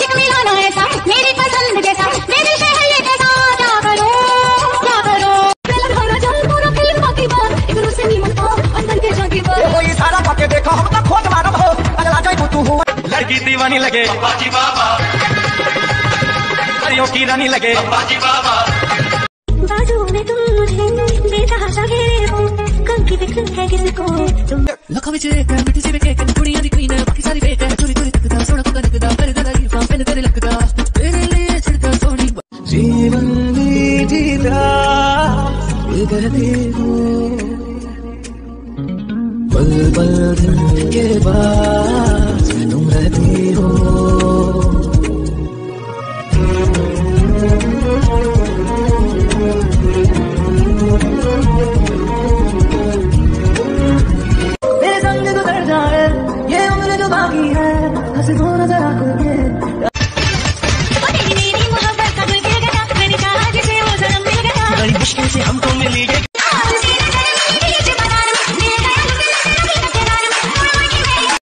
आशिक मिलाना ऐसा मेरी पसंद जैसा मेरे शहर ये कैसा क्या करो क्या करो? गलत हो ना जाओ पूरा फ़िल्म बाकी बार एक रूप से नहीं मनता अंदर के जाके बार कोई इशारा करके देखो हम तो खोज मारो हो अगला जाए तू हो लड़की दीवानी लगे। बाबा जी बाबा। हरियों की रानी लगे। बाबा जी बाबा। बाजू में तुम मुझे बेतहाशा घेरे हो कम की फ़िक्र है किसको तुम लखो विजय कर मिटी से बेके कर तेरा तेरे लिए छिड़का सोनी जीवन पल पल दिन के बाद हो ये उम्र जो बाकी है हंस दो नज़र आकर मुश्किल से हमको मिली